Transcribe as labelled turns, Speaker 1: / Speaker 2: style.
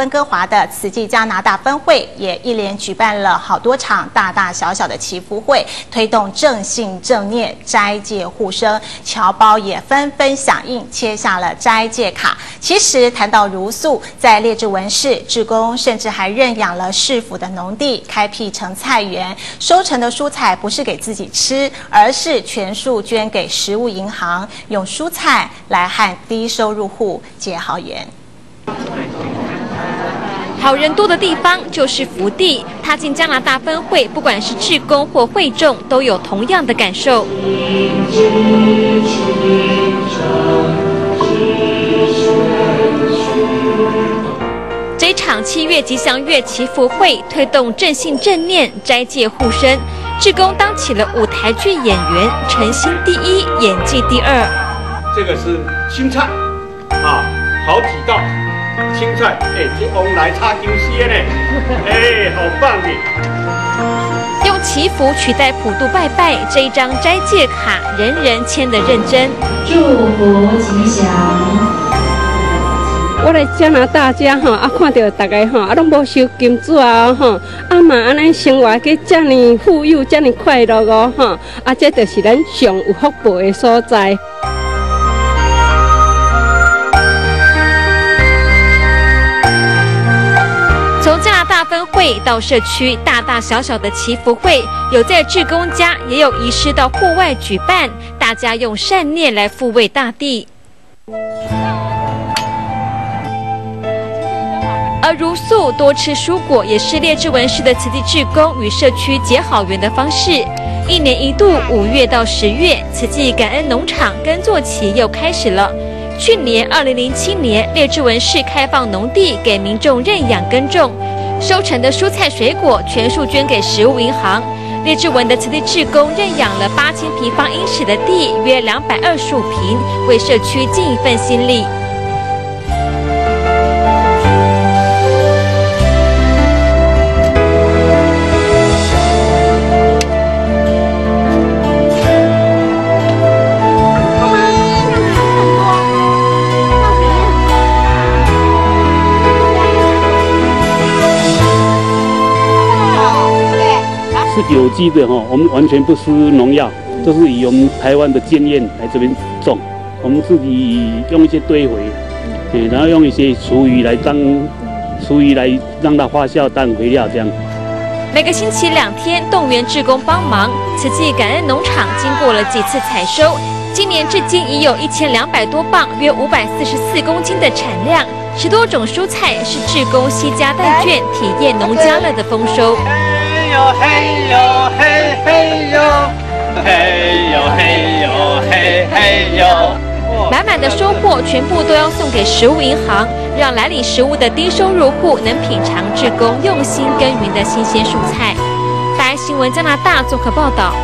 Speaker 1: 温哥华的慈济加拿大分会也一连举办了好多场大大小小的祈福会，推动正信正念斋戒护生，侨胞也纷纷响应，切下了斋戒卡。其实谈到茹素，在列治文市，志工甚至还认养了市府的农地，开辟成菜园，收成的。蔬菜不是给自己吃，而是全数捐给食物银行，用蔬菜来和低收入户结好缘。
Speaker 2: 好人多的地方就是福地。踏进加拿大分会，不管是志工或会众，都有同样的感受。这场七月吉祥月祈福会，推动正信正念斋戒护身，志工当起了舞台剧演员，诚心第一，演技第二。
Speaker 3: 这个是青菜，啊，好几道。青菜，哎，这往来插金丝呢，哎，好棒的。
Speaker 2: 用祈福取代普渡拜拜，这一张斋戒卡，人人签得认真。
Speaker 4: 祝福吉祥。
Speaker 5: 我来加拿大家哈，啊，看到大家哈，啊，拢无收金纸啊，哈，啊嘛，安尼生活去这么富有，这么快乐哦，哈，啊，这就是咱上有福报的所在。
Speaker 2: 会到社区，大大小小的祈福会，有在志工家，也有移师到户外举办。大家用善念来抚慰大地。而如素多吃蔬果，也是列治文市的慈济志工与社区结好缘的方式。一年一度五月到十月，慈济感恩农场耕作期又开始了。去年二零零七年，列治文市开放农地给民众认养耕种。收成的蔬菜水果全数捐给食物银行。列志文的慈济志工认养了八千平方英尺的地，约两百二十五平，为社区尽一份心力。
Speaker 6: 有机的哈，我们完全不施农药，都是以我们台湾的经验来这边种。我们自己用一些堆肥，嗯，然后用一些厨余来当厨余来让它发酵当肥料这样。
Speaker 2: 每个星期两天动员志工帮忙，此季感恩农场经过了几次采收，今年至今已有一千两百多磅，约五百四十四公斤的产量。十多种蔬菜是志工惜家带眷，体验农家乐的丰收。嘿呦嘿嘿呦，嘿呦嘿呦嘿嘿呦，满满的收获全部都要送给食物银行，让来领食物的低收入户能品尝志工用心耕耘的新鲜蔬菜。大新闻加拿大做客报道。